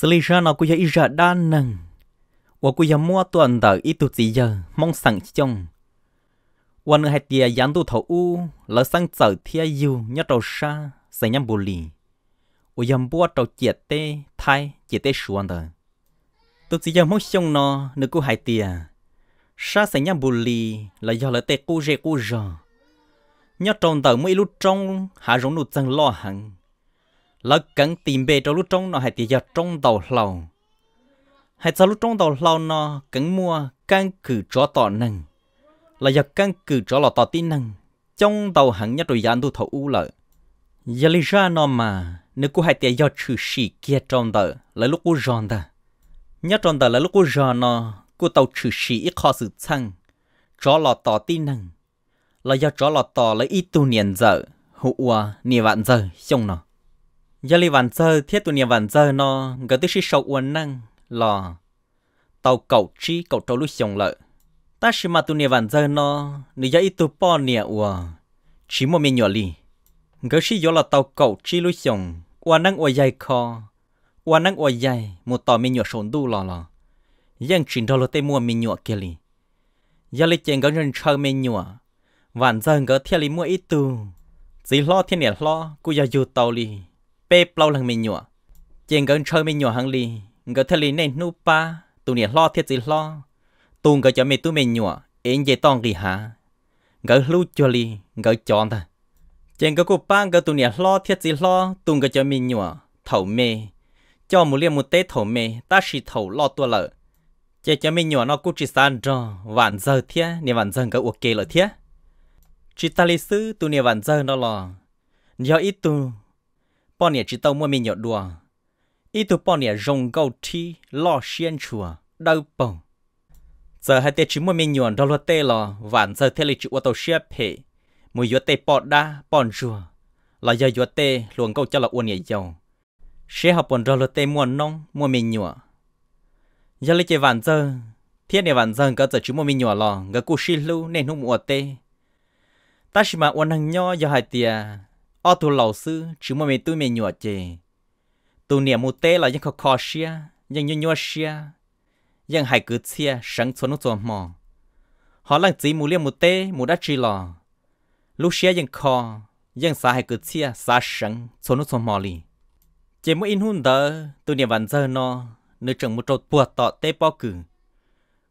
xử ra nó cũng giờ ít ra đa năng và cũng giờ mua tuần đời ít tụt gì giờ mong sẵn trong và nữa hai tia dán tu thấu u lỡ sang trở thia yêu nhớ đầu xa sẽ nhắm bù lì. Và giờ mua đầu chiết tê thai, chiết tê xuân đời tụt gì giờ mong xong nó nữa cũng hai tia sa sẽ nhắm bù lì là do lỡ tê cu rê cu rò nhớ trong đời mới lúc trong hạ rong nụ chân lo hẳn lỡ cắn tìm bề trong lúc trong nó hay thì giờ trong đầu lâu hay sau lúc trong đầu lâu nó cắn mua căn cứ cho tỏ năng là giờ căn cứ cho là tỏ tin năng trong đầu hẳn nhất rồi dán tu thấu u lợi. Giờ lý ra nó mà, nếu cô hay thì giờ trừ sĩ kia trong đời là lúc cô giòn ta nhất trong đời là lúc cô giòn nó cô tàu trừ sĩ ít khó sự chăng cho là tỏ tin năng là giờ cho là tỏ là ít tu niệm giờ hữu à niệm vạn giờ xong nó giờ li vạn giờ thiết tụi nhà vạn giờ nó gỡ tới sĩ sâu uốn năng lò tàu cầu chi cầu trâu lúc xong lợi. Ta sĩ mà tụi nhà vạn giờ nó nị giờ ít tụi po nè ua chỉ một mình nhỏ li gỡ sĩ gió là tàu cầu chi lúc xong uốn năng uốn dài kho uốn năng uốn dài một tàu mình nhỏ sồn đủ lò lò. Giang chỉ đâu là tê mua mình nhỏ kia li giờ li chèn gần nhân chơi mình nhỏ. Vạn giờ gỡ thiết li mua ít tụ chỉ lo thiên nè lo, cứ giờ dù tàu li bê bao lần mình nhọ chỉ cần chơi mình nhọ hàng lì gần thề lì nên nu pa tụi nè lo thiết gì lo tụi gần cho mình tụi mình nhọ em dễ tòng lì hả gần lưu cho lì ngờ chọn ta chỉ gần cô ba gần tu nè lo thiết gì lo tụi gần cho mình nhọ thầu mê cho một liêm một tết thầu mê ta chỉ thầu lo tua lợ, chỉ cho mình nhỏ nó cũng chỉ san cho vạn giờ thia nè vạn giờ cái ok là thia. Chỉ ta lịch sử tu nè vạn giờ nó là do ít tu bọn nè chỉ tàu mua mình nhỏ đùa ít tụ bọn nè rong gạo thi lo xiên chùa đau bồng giờ hai tê chỉ mua mình nhỏ đó là tê là vạn giờ thế lịch chịu ô tô xe phe mùi yếu tê bọt đa bọn chùa là giờ yếu tê luồng câu cho là uôn nhẹ giàu xe học bọn đó là tê mua nông mua mình nhỏ giờ lịch cái vạn giờ thiên này vạn giờ cái giờ chỉ mua mình nhỏ lò cái cú xí lưu nên không mua tê ta chỉ mà uôn hàng nhỏ giờ hai tia ở tu lão sư chỉ chúng mình tu mình nhọ chê tu niệm mu tê là những khó khó xia những nhọ nhọ xia những hai cứ xia sáng xuân nó mò. Họ lăng chỉ mu liêm mu tê mu đã chỉ lò. Lúc xia những khó những sa hai cứ xia sa sáng xuân nó mò li chỉ mu in hun đỡ tu niệm vạn giờ nó nơi trồng một trâu bùa tọ tê bao cử.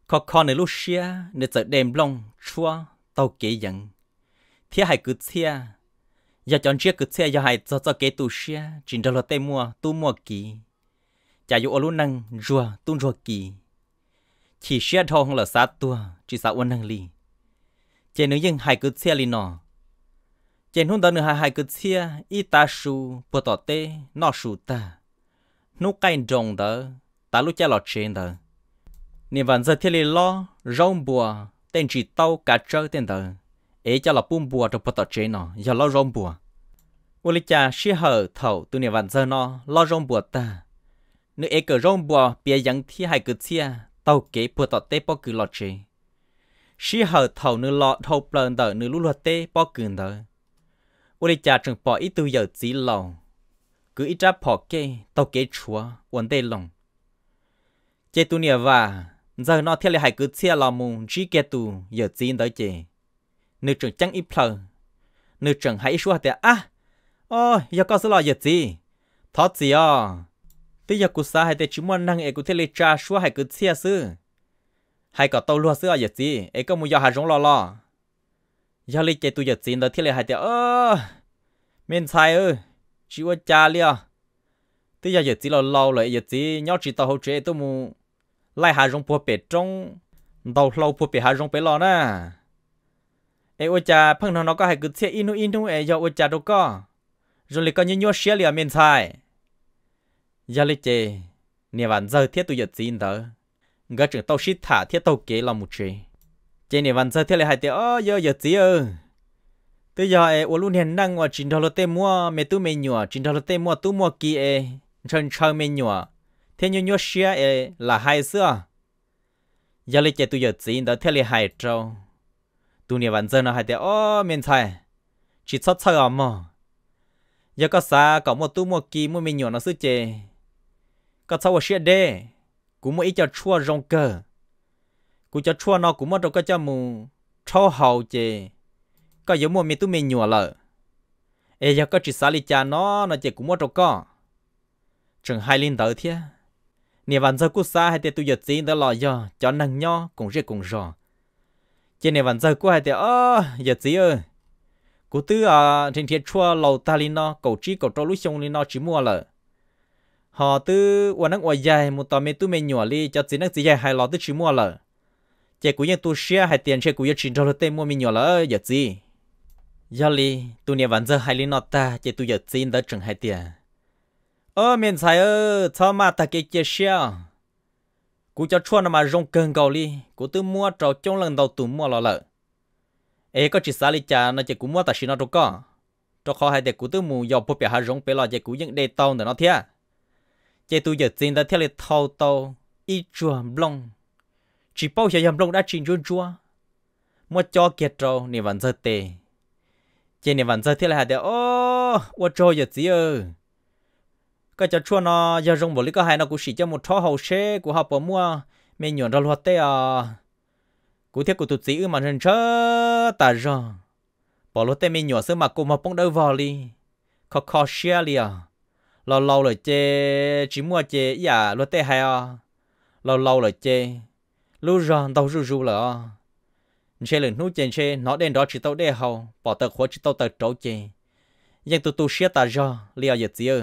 Khó khó nơi lúc xia nơi giờ đêm long chua, tàu kế dẫn thiết hai cứ xia giờ chọn chiếc cứ xe giờ hãy cho cho kế tu xe, chỉ cho là tê mua, tu mua kỳ. Chả dụ luôn năng rùa, tu rùa kỳ. Chỉ xe thô không là sát tua, chỉ sao uốn năng li trên nữ nhưng hai cứ xe li nọ trên hôn đó nữa hai hai cứ xe, y ta su bộ tọt tê nọ su ta. Nụ cây trồng đó ta lúc cha lọt trên đó niệm vẫn giờ thiên li lo rong bùa, tên chỉ tàu cá trơ tên đó ấy cho là bùm bùa trong bát chế nó. Giờ lo rong bùa. Ô lý cha xí hở thầu tu nè vạn giờ nó. Lo rong bùa ta. Nữ ấy cờ rong bùa bia yang thi hai cử chia. Tàu kế bùa tọt tê bao cử lọt chế. xí hở thầu nữ lọ thầu plơn nữ nếu lúa tê bao cử đó ô lý cha chẳng bỏ ít tu giờ chỉ lòng cứ ít ra bỏ kê tàu kế chúa, uốn tê lòng. Chế tu nè và, giờ nó theo lại hai cử chia lò mù chỉ kia tu giờ chín đỡ chế nữ trưởng chẳng ít phờ nữ trưởng hãy xua tiệt à ô giờ có số lo giờ gì thoát gì à? Bây giờ cụ sa hay để chúng mình năng ấy cụ theo lấy cha xua hay cứ chia sư hay có tàu lúa xưa giờ gì ấy có mua giờ hai giống lo lo. Giờ lấy chế tu giờ gì tới thế lấy hay tiệt ơ mình sai ơi chỉ có cha liền bây à? giờ giờ gì lo lo rồi giờ gì nhau chỉ tàu hậu chế tôi mua lại hà giống bùa bể trong đầu lâu bùa bể hà giống bể lo nè ai ôi cha phăng nó nó có hai cứ xe inu inu ai giờ ôi cha đâu có. Rồi lại có như nhau xe liền miền sai. Giờ lại chê nè bạn giờ thiết tụi giật gì đó gã trưởng tàu shit thả thiết tàu kế là một chê. Chê nè bạn giờ thiết lại hai tiếng ơ giờ giật gì ơ. Từ giờ ai ôi luôn hiện năng và trên đầu là mua mẹ tu mẹ nhọ trên đầu là mua tu mua kia ai, chân chơi mẹ nhọ, thế nhưng nhớ xia ai là hai xưa. Giờ lấy chế tụi giật chỉ đó thiết lại hai trâu tu nhà văn dân nó hai thế ô miền thái chỉ sót sót à mà giờ có sao có một tu một kỳ một mình nhỏ nó sư chê có sao ở xe đê cũng ít cho chua rong cơ cũng cho chua nó cũng một đâu có cho mù cho hậu chê có giống một mình tu mình nhỏ lợ ê giờ có chỉ xa li cha nó nó chê cũng một đâu có chừng hai linh tới thế nia vạn giờ cú xa hay thế, tu giật gì đó lò do cho năng nho cũng rất cũng rõ trên này vẫn giờ qua thì để ơ gì ơi. Cú tư à trên thiệt chua lầu ta linh nó, cầu trí cầu trâu lũ xong linh nó chỉ mua lợ. Họ tư quan năng ngoài dài, một tòa mê tu mê nhỏ li cho chỉ năng chỉ dài, hai lò tư chỉ mua lợ. Chạy cú nhân tu xia, hai tiền chạy cú nhân chín trâu tê mua mê nhỏ lợ giờ gì giờ li tu nè vẫn giờ hai linh nó ta chạy tu giờ gì đã chừng hai tiền. Ơ, miền sai ơ cho mà ta cái chia xia cú cho chua mà rong cơn cầu đi cú tự mua trâu trong lần đầu tụ mua lọ lợ ê có chỉ xả lý cha nó chỉ cú mua tại xin nó đâu có cho khó hay để cú tự mua dọc bộ bẻ hà rong bẻ lọ chỉ cú những đề tàu nữa nó thiệt chỉ tu giờ tin ta theo lịch thâu tàu y chua blong chỉ bao giờ yam blong đã chín chua chua mua cho kiệt trâu nè vẫn giờ tệ chỉ nè vẫn giờ thế là để ô ô trâu giờ gì ơi cái cho chua nó giờ rong bộ lý, cái hai nó cũng chỉ cho một thó hậu xe của họ bỏ mua. Mình nhọn ra loạt tê à cú thiết của tụt sĩ mà nên chớ ta rồi bỏ loạt tê mình nhọn sớm mà cô mà bông đâu vào đi khó khó xe li à. Lâu lâu rồi chê, chỉ mua chê dạ à, loạt tê hay à. Lâu lâu rồi chê lưu rồi đâu rú rú là chê lần nút chê chê nó đen đó chỉ tao đê hậu, bỏ tờ khóa chỉ tao tờ trấu chê. Nhưng tụt tụt xe ta rồi à giờ gì ơi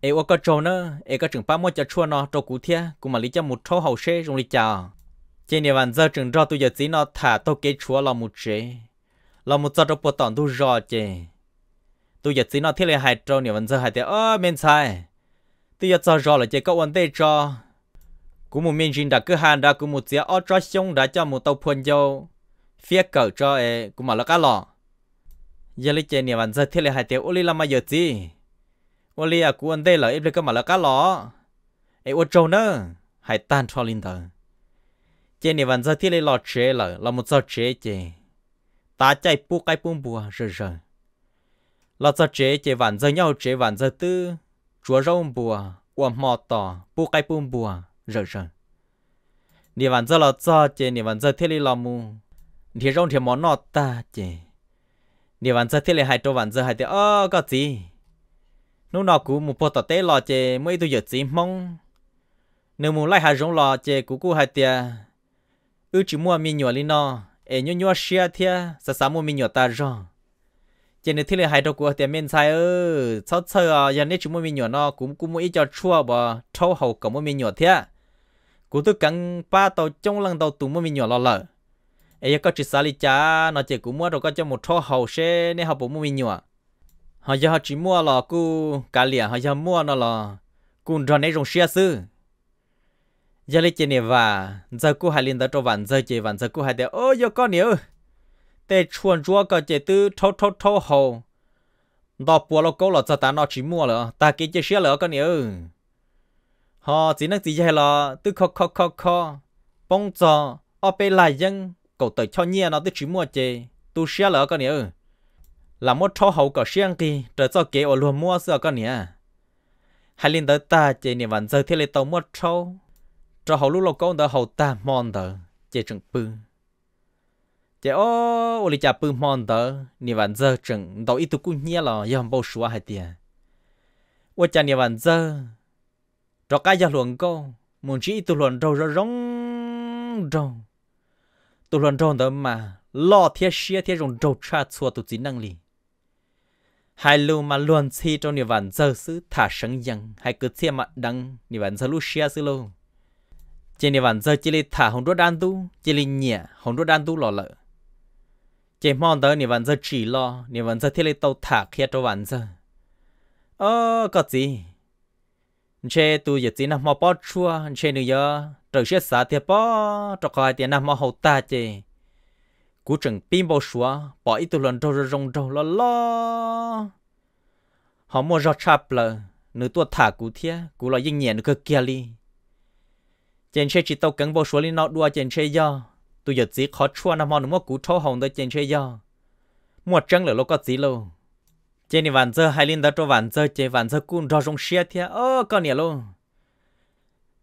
ê, ô, có trâu nữa. Ê, có chừng ba mươi cho chua nó trâu cú thia. Cũng mà lý cho một trâu hậu xe dùng lý chào trên địa bàn giờ chừng do tôi giờ chỉ nó thả tôi kế chua là một chế. Là một giờ trâu bộ tỏn tôi rõ chế tôi giờ chỉ nó thiết lại hai trâu địa bàn giờ hai thế ơ, men sai. Tôi giờ giờ rõ là chế có vấn đề cho cũng một miền chính đã cứ hàng đã cũng một chế ở cho xong đã cho một tàu phun dâu. Phía cờ cho ấy cũng mà là cá lò. Giờ lấy chế địa bàn giờ thiết lại hai thế ô, lý làm mà giờ gì ว่าเลียกูอันเดลเอฟเลยก็มาแล้วก็หรอไอ้อวดโจเนอร์หายตันทอลินเตอร์เจนี่วันจะที่เลยหลอดเชเลยเราหมดจะเชเจตาใจปุ๊กไอ้ปุ่มบัวเร่อเราจะเจเจวันจะเย้าเจวันจะตื้อจัวร่มบัวอวมหมอต่อปุ๊กไอ้ปุ่มบัวเร่อนี่วันจะเราจะเจนี่วันจะที่เลยเรามูที่ร่งที่หมอนอตาเจนี่วันจะที่เลยหายตัววันจะหายตัวอ้อก็จี nó nào cú một bộ tế lò chè mới tôi giờ chỉ mong. Nếu muốn lại hai giống lò chè cú cú hai tia. Ư chỉ mua mi nhọ lên nó ê nhỏ nhỏ xia thia sa sa mua mi nhọ ta rồi chè này thì là hai đầu của tiền men sai ơ sao sao à giờ này chỉ mua mi nhọ nó cũng cũng mua ít cho chua bà thâu hậu cả mua mi nhọ thia. Cú tôi cắn ba tàu trong lần tàu tụ mua mi nhọ lò lợ ê có chỉ xả li cha nó chè cú mua rồi có cho một thâu hậu xe nên họ bộ mua mi nhọ họ giờ họ chỉ mua là cu cá lìa họ giờ mua nó là cu cho nên dùng xe sư giờ lấy tiền này và giờ cu hai liên tới cho vạn, giờ chỉ vạn, giờ cu hai để ô giờ con nhiều để chuồn chúa cái chỉ từ thâu thâu thâu hồ đó bùa nó câu là giờ ta nó chỉ mua là ta kia chỉ xe là con nhiều họ chỉ nói gì hay là từ kho kho kho kho. Bông cho ở bên lại dân cậu tới cho nhia nó từ chỉ mua chỉ tu xe là con nhiều là một chỗ hậu có xiang kỳ trở cho kế ở luôn mua sữa con nhỉ hai linh tới ta chỉ niệm vẫn giờ thế lấy tàu một trâu, cho hậu lúc lâu con đỡ hậu ta mòn tờ chỉ chừng bự chỉ ô ô li chả bự mòn tờ niệm vẫn giờ chừng đầu ít tu cũng nhia là yam bao số hai tiền ô cha niệm vẫn giờ cho cái gia luận câu muốn chỉ tu luận đâu rồi rong rong tu luận rong đó mà lo thiết xia thiết rong đâu cha xua tu chỉ năng li hai lưu mà luôn chi trong nhiều vạn giờ sư thả 生 dân hai cứ xem mặt đăng nhiều vạn giờ lúc xia sư luôn trên nhiều vạn giờ chỉ li thả hồng đốt đan tu, chỉ li nhẹ hồng đốt đan tu lò lợ. Trên mòn tới nhiều vạn giờ chỉ lo nhiều vạn giờ thiết li tàu thả kia cho vạn giờ. Ơ, có gì? Chế tu giờ chỉ nằm mò bó chua chế nữa giờ, trời sẽ xả thiệt bó, cho coi tiền nằm mò hậu ta chế cú chừng pin bao xóa bỏ ít tu lần trâu rong trâu lo lo. Họ mua rót chắp lờ nửa tua thả cú thia cú lo yên nhẹ nửa cơ kia li trên xe chỉ tàu cắn bao xóa li nọ đua trên xe do. Tôi giật chỉ khó chua nằm mò nửa cú thâu hồng tới trên xe do. Mua trăng lỡ lo có gì lâu trên này vạn giờ hai linh đã cho vạn giờ trên vạn giờ cũng cho rong xe thia. Ơ, con nhẹ luôn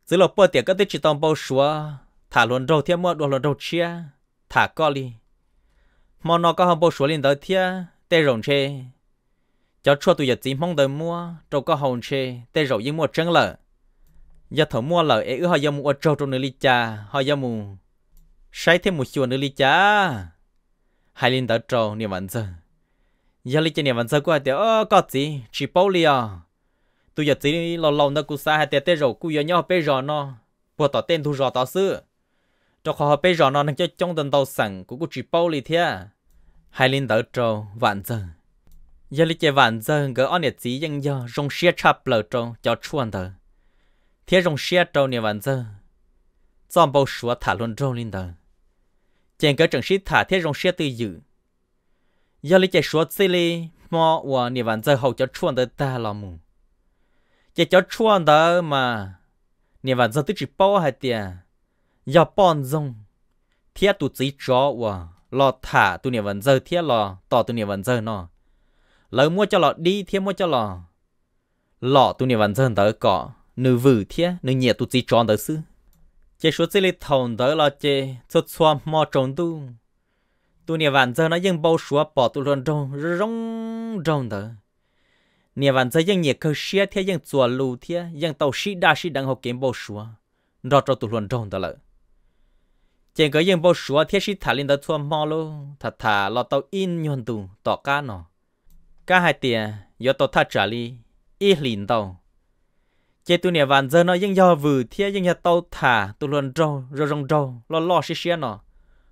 giữa lộc bơ tiệc có tới chỉ tàu bao xóa thả luôn râu thia mua đồ luôn râu chia thả co li mà nó có hàng bộ số lên tới thiên tê rồng chê. Cho chua tụi giờ chỉ mong đợi mua trâu có hồng chê, tê rồng yên mua trắng lợ. Giờ thở mua lợ ấy họ giờ mua trâu trong nơi li cha họ giờ mua sai thêm một chuột nơi li cha hai lên tới trâu, niệm vấn giờ giờ li cha niệm vấn giờ qua thì ơ, có gì? Chỉ bao li à? Tụi giờ chỉ lâu lâu nó cứ xa hai tê tê rồng cứ giờ nhau bây giờ nó. Bộ tỏ tên thu rò tỏ sư cho họ bây giờ nó nên cho trong tầng tàu sẵn của cô chỉ bao li thế hai linh tới trâu vạn giờ giờ lịch vạn giờ gỡ anh do rong xe chạp lờ trâu cho chuan tờ thế rong xe trâu nè vạn giờ trong bầu sủa thả luôn trâu linh tờ chèn gỡ chẳng xí thả thế rong xe tư dự. Giờ lịch sủa xí li mò và nè vạn giờ hậu cho chuan tờ ta là mù. Chế cho chuan tờ mà nè vạn giờ tức chỉ bao hai tiền giờ bọn rong thế tụ chỉ cho và lò thả tu niệm vẫn giờ thiết lò tỏ tu niệm vẫn giờ nó lỡ mua cho lò đi thiết mua cho lò. Lọ tu niệm vẫn giờ tới cọ nữ vử thiết nữ nhiệt tu chỉ tròn tới sư chế số chỉ lịch thòng tới là chế xuất xoa mò tròn tu. Tu niệm vẫn giờ nó dừng bao số bỏ tu luôn rong rong rong tới niệm vẫn giờ dừng nhiệt cơ xe thiết dừng chùa lù thiết dừng tàu sĩ đa sĩ đang học kiếm bao số đó cho tu luôn rong tới lợi chỉ có những bộ sủa thiết sĩ thả lên đó thua mò luôn thả thả lọt tàu in nhon tù tỏ cá nọ cá hai tiền do tàu thả trả li ít lìn tàu chế tu nè vạn giờ nó những do vừa thiết những nhà tàu thả tu luôn trâu rồi rong trâu lo lo xí xí nọ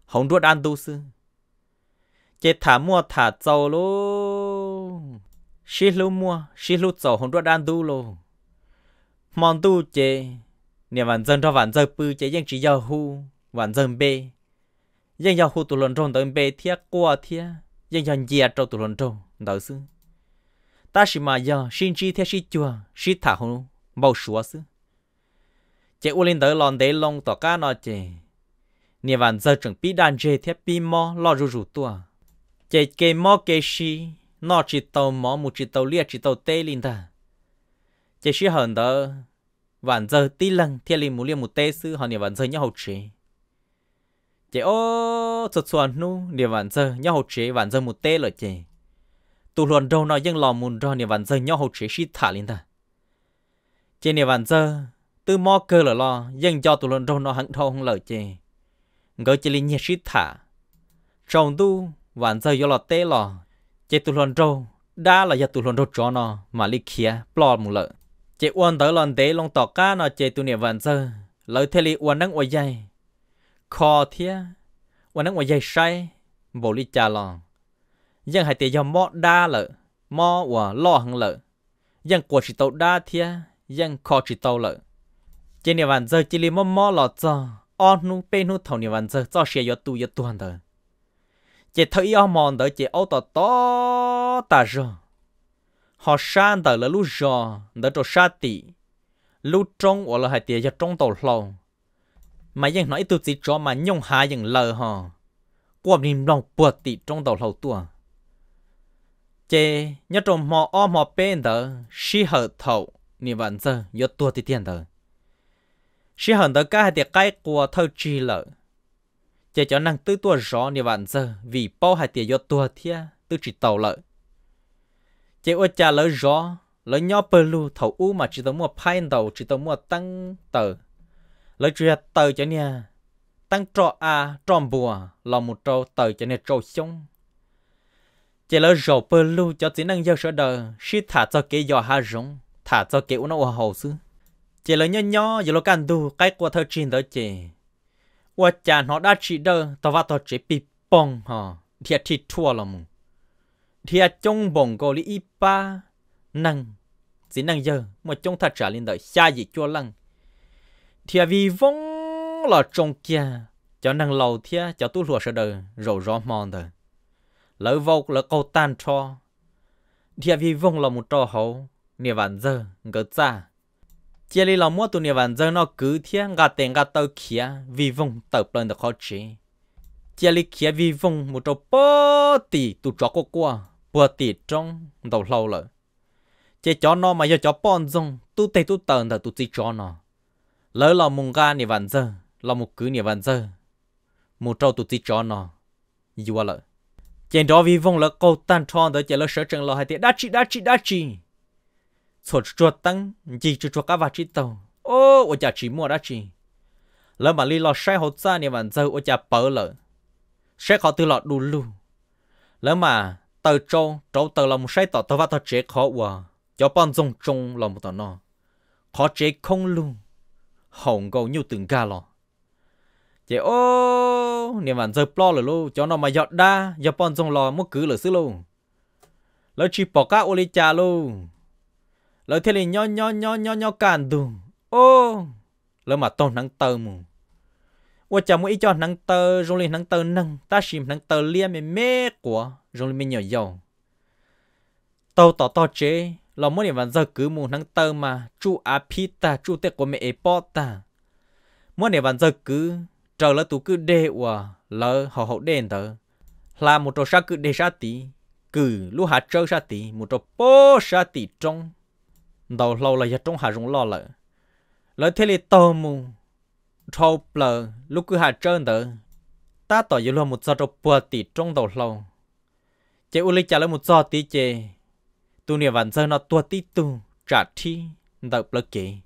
không đuổi an tu sư chế thả mua thả trâu luôn xí lu mua xí lu trâu không đuổi an tu luôn mòn tu chế nè vạn dân cho vạn giờ bự chế những chỉ do hu vẫn dần bê. Dân giàu khu tụ lộn trông tới bê thiết qua thiết dân giàu dìa trâu tụ lộn trông đó sư ta chỉ mà giờ sinh chi thiết xin chùa, xin thả hồ bao số sư chế u linh tới lòn để lông tỏ cá nó chế nè vẫn giờ chuẩn bị đan chế thiết bị mò lo rủ rủ tua chế kê mò kê xì nó chỉ tàu mò một chỉ tàu liệt chỉ tàu tê linh ta chế xí hờn đó vạn giờ tí lần thiết linh một liệt một tê sư họ nè vạn giờ nhớ hậu chế chị ô, chuột chuột nu nè vạn giờ nhau hậu chế, vạn giờ một tê lợi chị. Tụ luận đâu nói dân lò mùn rồi nè vạn giờ nhau hậu chế xí thả lên ta. Chị nè vạn giờ từ mò cơ lợi lo dân cho tụ luận đâu nó hận thâu không lợi chị. Ngỡ chị lên nhẹ xí thả. Trồng tu, vạn giờ do lò tê lò. Chị tụ luận đâu đa là do tụ luận đâu cho nó mà lý kia plò mù lợi chị uốn tới lần tê long tỏ cá nó chị tu nè vạn giờ lợi thế lý uốn năng uốn dây kho thia uốn năng uốn dây say bộ li cha lòng ยังให้เตียมอด้าเลยมอว่าล่อหังเลยยังกวดชิโตด้าเทียยังคอชิโตเลยเจนี่วันเจอจิลิมอมอหล่อจออ้อนนูเป็นนูเท่านี่วันเจอจอเสียยตูยตัวเดอเจเธออีอมอนเดอเจเอาต่อต่อตาจอhọ san tờ là lúc giò đỡ cho sa tị lúc trong hoặc là hai tiền cho trong tàu lâu màยังnói tôi chỉ cho mà nhung hạยังlờ họ qua niềm lòng buộc tị trong tàu lâu tua chế nhớ trong mò o mò bên đó xí hở thầu ni vẫn giờ nhớ tua thì tiền đó xí hở đó cái thì cái của thâu chi lợ chế cho năng tư tua rõ ni vẫn giờ vì bao hai tiền nhớ tua thia tư chỉ tàu lợ chế ở cha lỡ rõ lỡ nhỏ bơ lu thầu u mà chỉ tao mua phai đầu chỉ tao mua tăng tờ lời chuyện tờ cho nha tăng trọ à, a tròn bùa là một trâu tờ cho nè trâu sống, chỉ là rổ bơ lưu cho chỉ năng giao sở đời khi thả cho cái giò hà rong thả cho cái nó hậu sư chỉ là nhỏ nhỏ giờ lo can du cái qua thơ chín đó chỉ qua cha nó đã chỉ đơ tao vào tao chỉ bị bong ha thiệt thì thua là mù. Thiệt trong bồng cô li ba năng chỉ năng giờ mà trong thật trả lên đời xa gì cho lăng thì vì vong là trong kia cho năng lâu thia cho tu lùa sợ đời rồi rõ mòn đời lỡ vô lỡ câu tan cho thì vì vong là một trò hậu nia vạn giờ ngỡ ra chia li là mua tu nia vạn giờ nó cứ thia gà tiền gà tàu kia vì vong tập lên được khó chế. Chia li kia vì vong một trò bó tỷ tu chó qua qua bỏ tỷ trong đầu lâu lỡ chế chó nó mà giờ chó bọn dông, tu tê tu tờn là tu chỉ chó nó lỡ là mùng ga nè vạn giờ là một cứ nè vạn giờ một trâu tụt tí chó nó. Yêu à lỡ. Trên đó vì vong là câu tan tròn tới chỉ là sở trường là hai tiệt. Đá chi đá chi đá chi. Sốt chuột tăng chỉ chuột chuột cá vặt chỉ tàu. Ô ô chả chỉ mua đá chi. Lỡ mà li lò sai hột ra nè vạn giờ ô chả bỡ lỡ. Sẽ khó từ lọ đù lu lỡ mà tờ trâu trâu tờ là một sai tỏ tờ vắt tờ chế khó quá cho bọn dùng trông là một tờ nó. Khó chế không luôn hồng cầu như từng ca lo chế ô niệm bạn giờ plo rồi luôn cho nó mà giọt đa giọt bọn dòng lò mất cứ lỡ xứ luôn lỡ chỉ bỏ cá ô li trà luôn lỡ thế liền nho nho nho nho nho càn tù. Ô, lỡ mà tôn nắng tơ mù. Ô chả muốn ý cho nắng tơ rồi liền nắng tơ nâng. Ta xìm nắng tơ lia mê mê của rồi mình nhỏ giàu tàu tỏ to chế là mỗi niệm văn giờ cứ mù nắng tơ mà chu á phi ta chu tết của mẹ ấy bỏ ta mỗi niệm văn giờ cứ chờ là tụ cứ đê và lỡ họ hậu đen thờ là một trò sa cứ đê sa tí cứ lúc hạt trơ sa tí một trò bó sa tí trong đầu lâu là giờ trong hạt rung lo lỡ lỡ thế là tơ mù trâu bờ lúc cứ hạt trơn tờ ta tỏ yêu lo một giờ trò bùa tí trong đầu lâu. Chế u lý trả lời một giờ tí chế tu nia vạn giờ nó tua tí tu, trả thi đợi bờ kì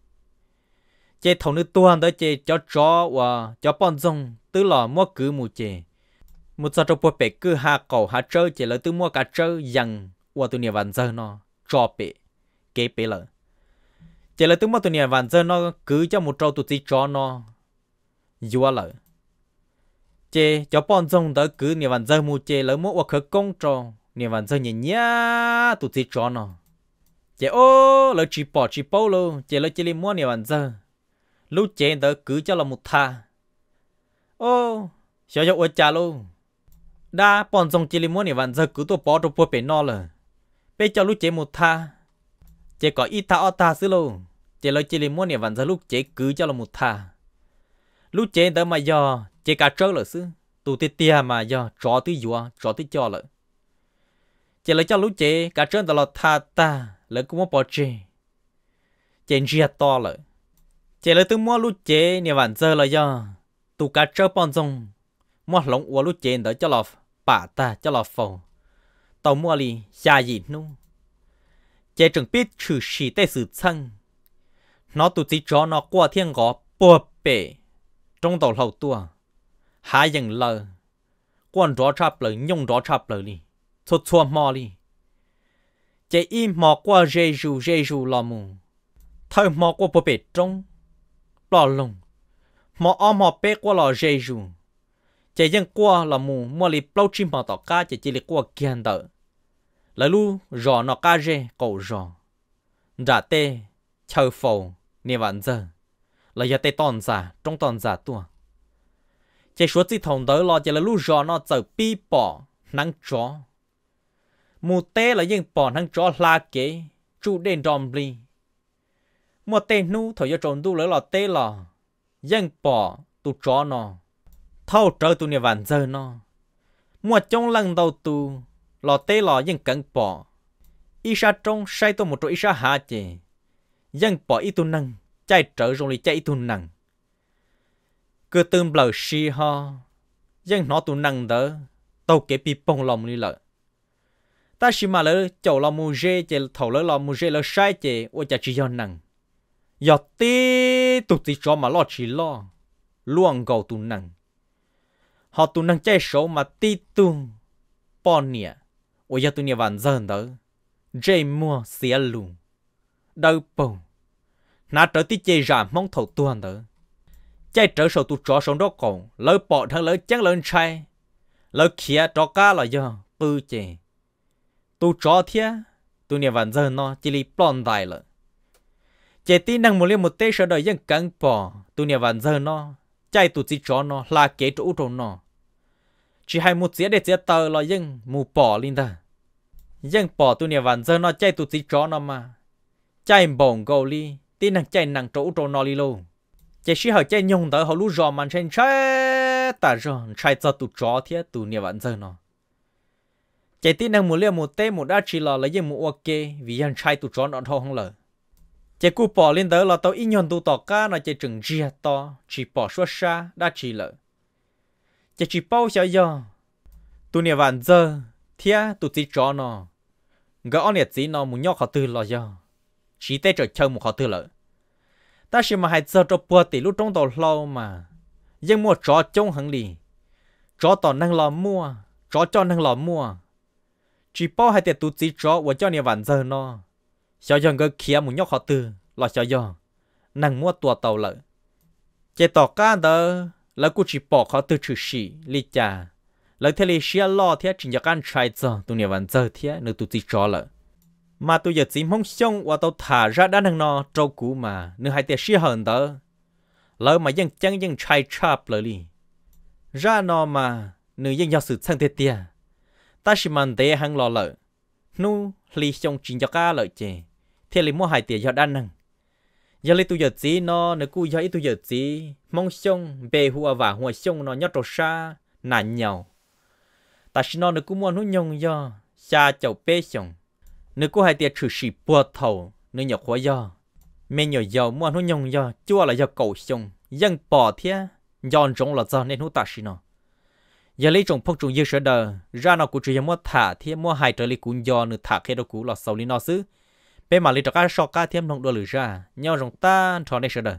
chế thầu nữ tua đó chế cho chó và cho bọn rong tứ lò mua cứ mù chế một giờ trong bè cứ hạ cầu hạ trơ chế là tứ mua cả trơ dần và tu nia vạn giờ nó cho bể, kế bể lợ chế là tứ mua tu nia vạn giờ nó cứ cho một trâu tu tí chó nó vua lợ chế cho bọn rong đó cứ nia vạn giờ mù chế là mua và khởi công trâu nhiều văn giờ nhẹ nhá, tụt chỉ cho nó. Chế ô, lỡ chỉ bỏ chỉ bao luôn chế lỡ chỉ li mua niệm văn giờ lúc chế đó cứ cho là một tha ô sợ cho ôi cha luôn đa bọn dòng chỉ li mua niệm văn giờ cứ tôi bỏ đồ bỏ bể nó rồi bây cho lúc chế một tha chế có ít tha ở tha xứ luôn chế lỡ chỉ li mua niệm văn giờ lúc chế cứ cho là một tha lúc chế đó mà do chế cả trâu rồi xứ. Tụt tia mà do chó tí dùa chó tí cho lỡ chỉ là cho lũ chị, cả trên là tha ta lỡ cũng muốn bỏ chị. Chị chia to lỡ chỉ là tôi mua lũ chị nhà bạn giờ là do. Tụ cả chơi bọn rong mua lỏng của lũ chị đỡ cho là bà ta, cho là phò tàu mua li xa gì nu chị chẳng biết trừ sĩ tê sự chân nó tụ chỉ cho nó qua thiên gõ bùa bể. Trong đầu hậu tua hai dần lờ quan rõ chạp lờ nhung rõ chạp lờ đi cho cho mò li chế y mò qua dây rù dây rù lò mù. Thôi mò qua bộ bể trông lò lùng. Mò o mò bê qua lò dây rù. Chế dân qua lò mù, mò li bao chim mò tỏ ca chế chế li qua kiên đỡ là lu, rò nó ca dê cầu rò. Đã tê chờ phổ nè vạn giờ là giờ tê tòn giả trong tòn giả tua. Chế số chỉ thông đỡ lo chế là lu rò nó chờ pi bỏ nắng chó mù tê là dân bỏ thằng chó la kế chủ đền đom bì một tê nu thôi cho trộn tu lỡ là tê là dân bỏ tu chó nó thâu trở tu nhà vạn giờ nó một trong lần đầu tu là tê là dân cẩn bỏ isa trong say tu một chỗ isa hạ chè dân bỏ ít tu năng chạy trở rồi lại chạy tu năng. Cứ tương bờ si ho dân nó tu năng đó tàu kế bị bông lòng đi lợi ta chỉ mà lỡ chậu lo mù dê chỉ thầu lỡ lo mù dê lỡ sai chỉ ô chả chỉ do nặng giờ tí tụt tí cho mà lo chỉ lo luồng cầu tụ nặng họ tụ nặng chạy số mà tí tụ bỏ nhẹ ô giờ tụ nhẹ vạn dân đó dê mua xía luôn đâu bầu nà trở tí chơi giảm mong thầu tuần đó chạy trở số tụ chó sống đó còn lỡ bỏ thằng lỡ chẳng lỡ chai, lỡ kia cho cá là do tư chơi tu chó thia tu nhà vạn dân nó, chỉ li plon Chế tí năng một liên một tê sợ đời dân cắn bỏ tu nhà vạn dân nó chạy tu chỉ chó nó là kế chỗ chỗ nó. Chỉ hai một dĩa để dĩa tờ là dân mù bỏ lên ta dân bỏ tu nhà vạn dân nó chạy tu chỉ chó nó mà. Chạy bổng gầu li, tí năng chạy năng chỗ chỗ nó li luôn chế sĩ họ chạy nhung tới họ lú rò mà trên trái ta rồi chạy cho tu chó thia tu nhà vạn dân nó chạy tin năng một liều một tê, một đã chỉ là lấy một ok, vì anh trai tụ chọn nó thôi không lời. Chạy cú bỏ lên đó là tao ít nhon tụ tỏ cá nó chạy chừng ria to, chỉ bỏ xuất xa đã chỉ lợi chạy chỉ bao giờ giờ tụ nhà vạn giờ thia tụ chỉ cho nó. Gỡ ông nhiệt chỉ nó, muốn nhóc họ tư lo giờ chỉ tê trở chơi một họ tư lợi ta chỉ mà hai giờ cho bữa tỷ lúc trong tàu lâu mà. Nhưng mua chó trông hàng lì. Chó tỏ năng lò mua, chó cho năng lò mua chỉ bao hai tiệt tu chỉ chó và cho nhà vạn giờ nó sao giờ gỡ kia muốn nhóc họ từ, lo sao giờ năng mua tua tàu lợ chạy tỏ cá đó là cô chỉ bỏ họ từ trừ sĩ lý cha là thế lý xia lo thế chỉ nhắc can trai giờ tu nhà vạn giờ thế nữ tu chỉ chó lợ mà tu giờ chỉ mong xong và tàu thả ra đã nàng nó trâu cũ mà nữ hai tiệt xia hơn đó lỡ mà dân chân dân trai chạp lợi, đi ra nó mà nữ dân giao sự sang thế tiệt ta chỉ mang tế hàng lo lợ nu li trong chính cho cá lợi chè. Thế li mua hai tiền cho đan năng giờ li tu giờ gì nó nếu cú giờ ít tu giờ gì mong xong bề hùa và hùa xong nó nhớ trâu xa nản nhau ta chỉ nó nếu cú mua nó nhông do xa chậu bê xong nếu cú hai tiền trừ sĩ bùa thầu nếu nhọc hóa do. Mẹ nhỏ giàu mua nó nhông do, chua là do cầu xong dân bỏ thế giòn rộng là do nên hú ta chỉ nó giờ lấy trồng phong trồng dưa sữa đờ ra nó cũng chỉ mua thả thì mua hai trở lấy cũng do nữa thả khi đó cũng là sầu lý nó xứ. Bên mà lấy cho cá sọ cá thêm nông đồ lử ra, nhau rồng ta cho đây sữa đờ